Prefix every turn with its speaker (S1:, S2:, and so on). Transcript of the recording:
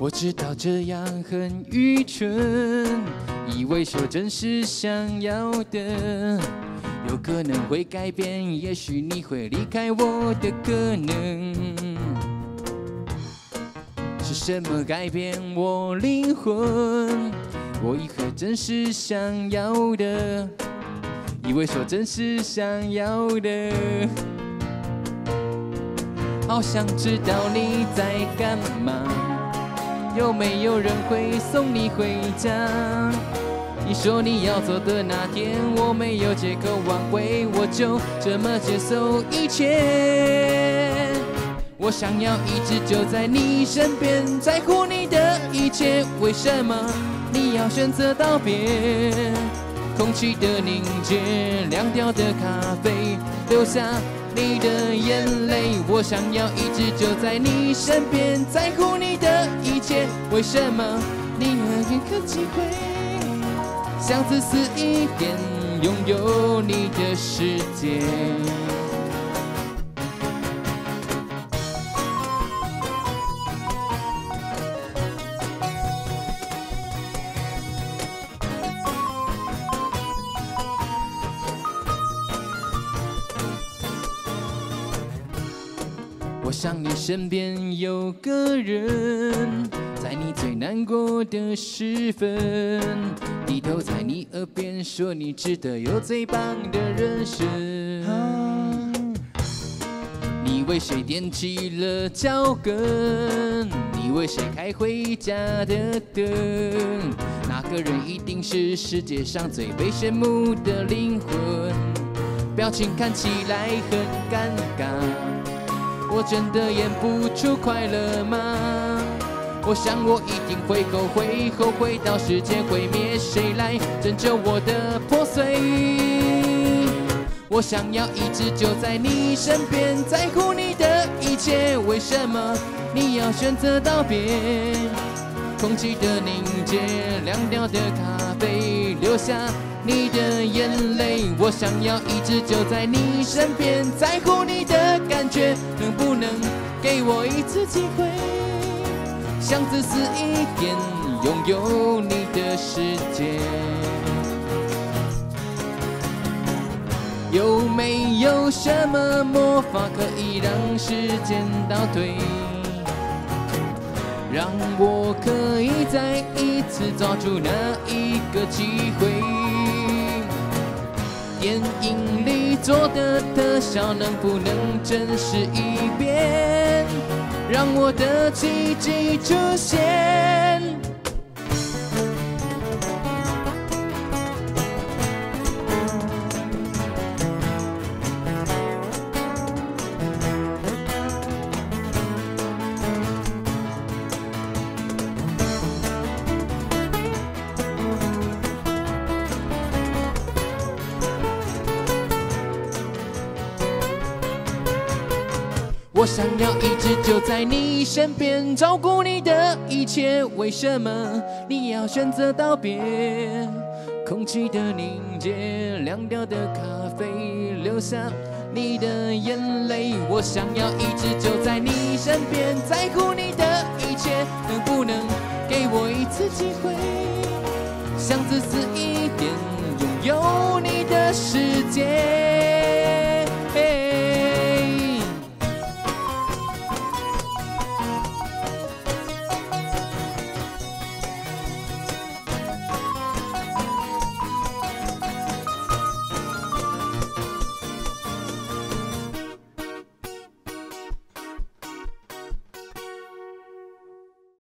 S1: 我知道这样很愚蠢，以为说真是想要的，有可能会改变，也许你会离开我的可能。是什么改变我灵魂？我以为真是想要的，以为说真是想要的。好想知道你在干嘛，有没有人会送你回家？你说你要走的那天，我没有借口挽回，我就这么接受一切。我想要一直就在你身边，在乎你的一切，为什么你要选择道别？空气的凝结，凉掉的咖啡，留下。你的眼泪，我想要一直就在你身边，在乎你为什么你没一个机会，想自私一点，拥有你的世界？我想你身边有个人，在你最难过的时分，低头在你耳边说你值得有最棒的人生。你为谁踮起了脚跟？你为谁开回家的灯？那个人一定是世界上最被羡慕的灵魂。表情看起来很尴尬。我真的演不出快乐吗？我想我一定会后悔，后悔到世界毁灭，谁来拯救我的破碎？我想要一直就在你身边，在乎你的一切，为什么你要选择道别？空气的凝结，凉掉的咖啡，留下。你的眼泪，我想要一直就在你身边，在乎你的感觉，能不能给我一次机会？想自私一点，拥有你的世界。有没有什么魔法可以让时间倒退，让我可以再一次抓住那一个机会？电影里做的特效能不能真实一点，让我的奇迹出现？我想要一直就在你身边，照顾你的一切。为什么你要选择道别？空气的凝结，凉掉的咖啡，留下你的眼泪。我想要一直就在你身边，在乎你的一切。能不能给我一次机会，想自私一点，拥有你的世界？